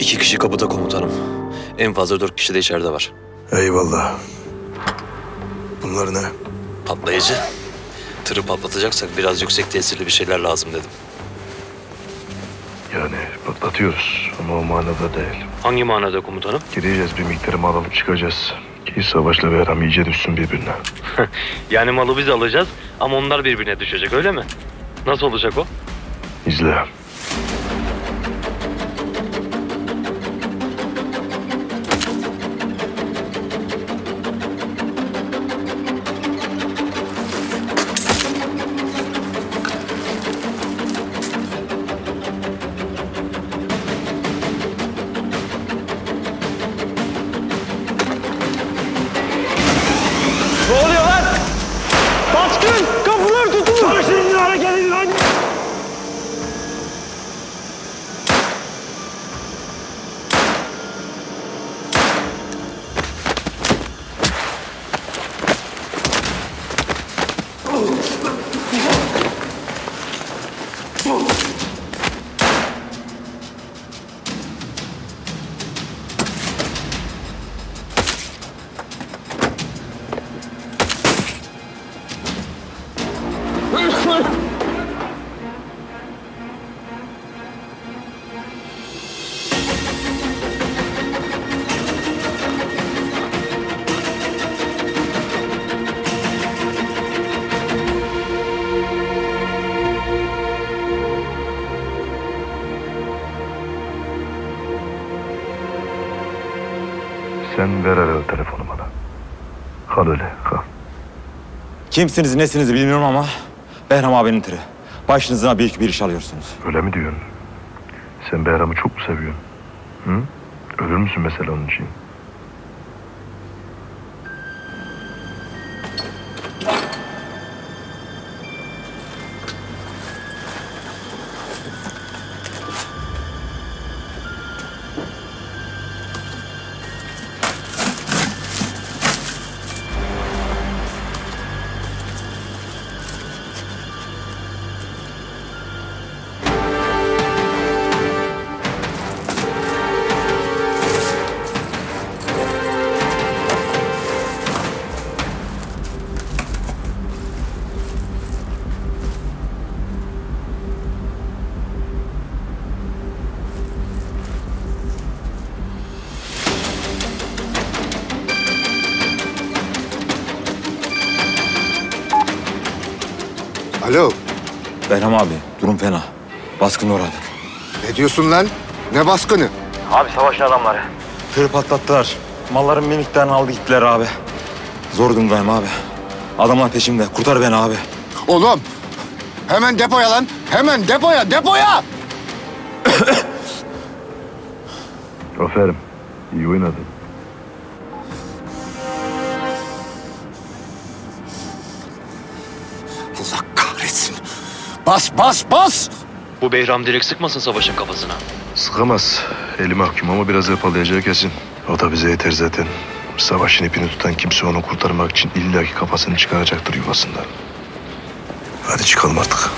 İki kişi kapıda komutanım. En fazla dört kişi de içeride var. Eyvallah. Bunlar ne? Patlayıcı. Tırı patlatacaksak biraz yüksek tesirli bir şeyler lazım dedim. Yani patlatıyoruz ama o manada değil. Hangi manada komutanım? Gireceğiz bir miktarı mal alıp çıkacağız. Ki Savaş'la Behram iyice düşsün birbirine. Yani malı biz alacağız ama onlar birbirine düşecek öyle mi? Nasıl olacak o? İzle. Sen ver hele telefonu bana. Kal öyle kal. Kimsiniz nesiniz bilmiyorum ama Behram abinin tırı. Başınıza büyük bir iş alıyorsunuz. Öyle mi diyorsun? Sen Behram'ı çok mu seviyorsun? Hı? Ölür müsün mesela onun için? Behram abi durum fena. Baskın uğradık. ne diyorsun lan? Ne baskını? Abi savaşın adamları. Tırı patlattılar. Malların bir miktarını aldı gittiler abi. Zor durumdayım abi. Adamlar peşimde. Kurtar beni abi. Oğlum, hemen depoya lan. Hemen depoya, depoya! Aferin. İyi oynadın. Bas, bas, bas! Bu Behram direkt sıkmasın savaşın kafasına. Sıkamaz. Eli mahkum ama biraz hırpalayacağı kesin. O da bize yeter zaten. Savaşın ipini tutan kimse onu kurtarmak için illaki kafasını çıkaracaktır yuvasından. Hadi çıkalım artık.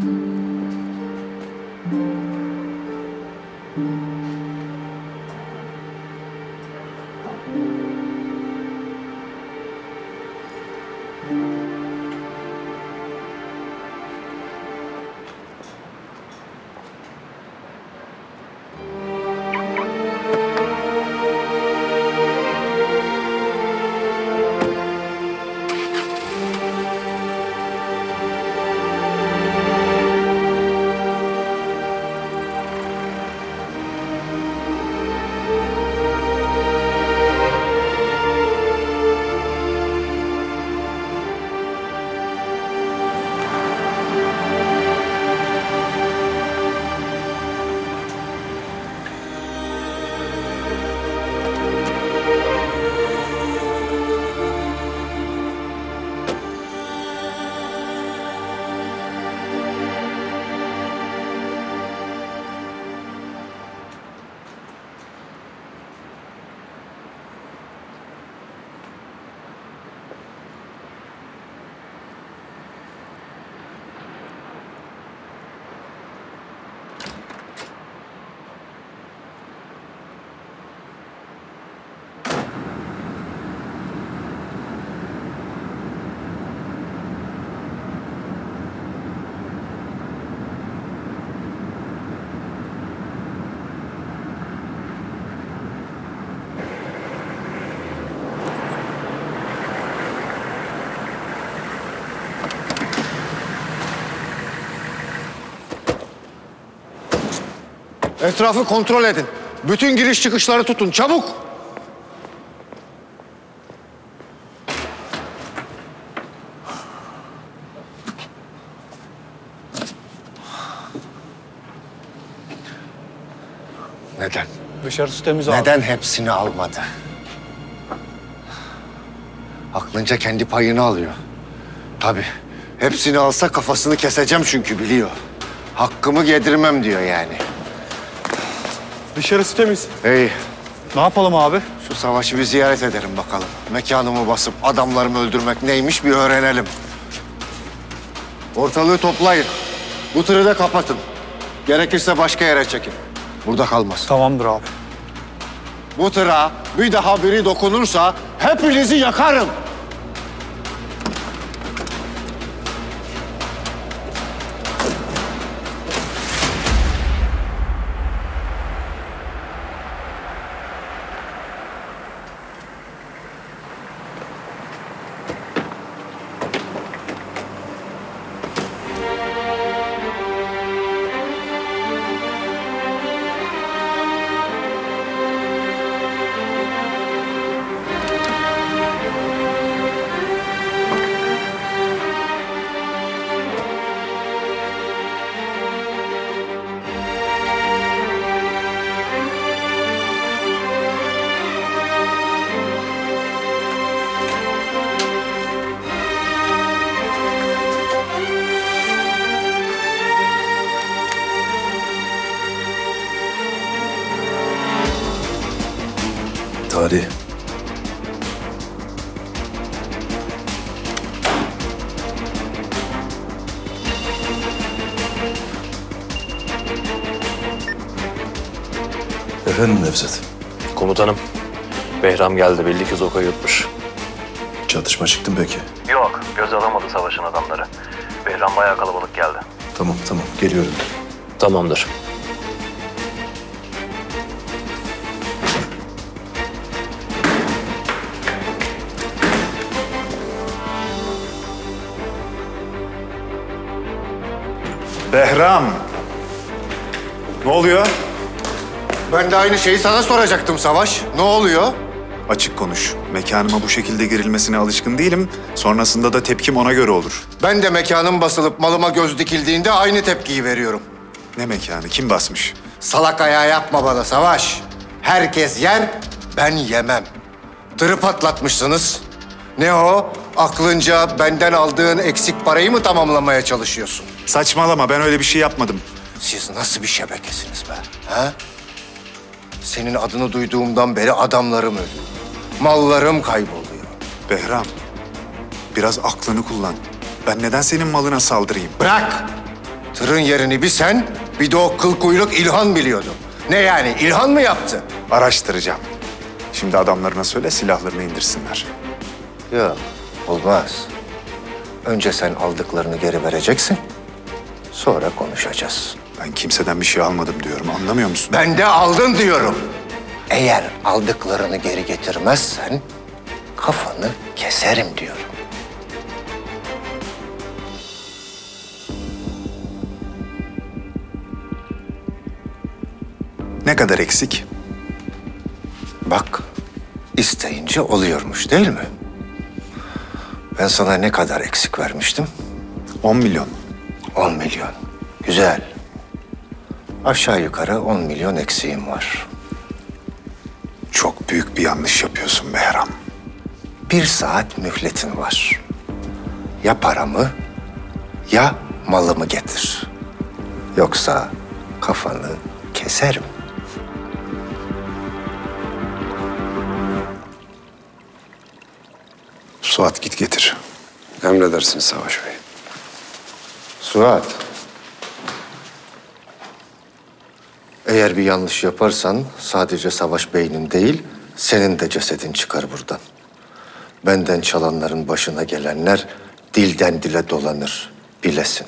Mm-hmm. Etrafı kontrol edin. Bütün giriş çıkışları tutun. Çabuk. Neden? Dışarısı temiz abi. Neden hepsini almadı? Aklınca kendi payını alıyor. Tabii. Hepsini alsa kafasını keseceğim çünkü biliyor. Hakkımı yedirmem diyor yani. Dışarısı temiz. Hey, Ne yapalım abi? şu savaşı bir ziyaret edelim bakalım. Mekanımı basıp adamlarımı öldürmek neymiş bir öğrenelim. Ortalığı toplayın. Bu tırı da kapatın. Gerekirse başka yere çekin. Burada kalmaz. Tamamdır abi. Bu tıra bir daha biri dokunursa hepinizi yakarım. Efendim Nevzat. Komutanım. Behram geldi belli ki Zoka yutmuş. Çatışma çıktı mı peki? Yok göz alamadı savaşın adamları. Behram bayağı kalabalık geldi. Tamam tamam geliyorum. Tamamdır. Behram. Ne oluyor? Ben de aynı şeyi sana soracaktım Savaş. Ne oluyor? Açık konuş. Mekanıma bu şekilde girilmesine alışkın değilim. Sonrasında da tepkim ona göre olur. Ben de mekanım basılıp malıma göz dikildiğinde aynı tepkiyi veriyorum. Ne mekanı? Kim basmış? Salak ayağı yapma bana Savaş. Herkes yer, ben yemem. Tırı patlatmışsınız. Ne o? Aklınca benden aldığın eksik parayı mı tamamlamaya çalışıyorsun? Saçmalama ben öyle bir şey yapmadım. Siz nasıl bir şebekesiniz be? Ha? Senin adını duyduğumdan beri adamlarım ölüyor. Mallarım kayboluyor. Behram, biraz aklını kullan. Ben neden senin malına saldırayım? Bırak! Tırın yerini bir sen, bir de o kıl kuyruk İlhan biliyordu. Ne yani, İlhan mı yaptı? Araştıracağım. Şimdi adamlarına söyle silahlarını indirsinler. Yok, olmaz. Önce sen aldıklarını geri vereceksin. Sonra konuşacağız. Ben kimseden bir şey almadım diyorum anlamıyor musun? Ben de aldın diyorum. Eğer aldıklarını geri getirmezsen kafanı keserim diyorum. Ne kadar eksik? Bak, isteyince oluyormuş değil mi? Ben sana ne kadar eksik vermiştim? 10 milyon. 10 milyon. Güzel. Aşağı yukarı 10 milyon eksiğim var. Çok büyük bir yanlış yapıyorsun Behram. Bir saat mühletin var. Ya paramı ya malımı getir. Yoksa kafanı keserim. Suat git getir. Emredersiniz Savaş Bey. Suat. Eğer bir yanlış yaparsan sadece Savaş Bey'in değil, senin de cesedin çıkar buradan. Benden çalanların başına gelenler dilden dile dolanır, bilesin.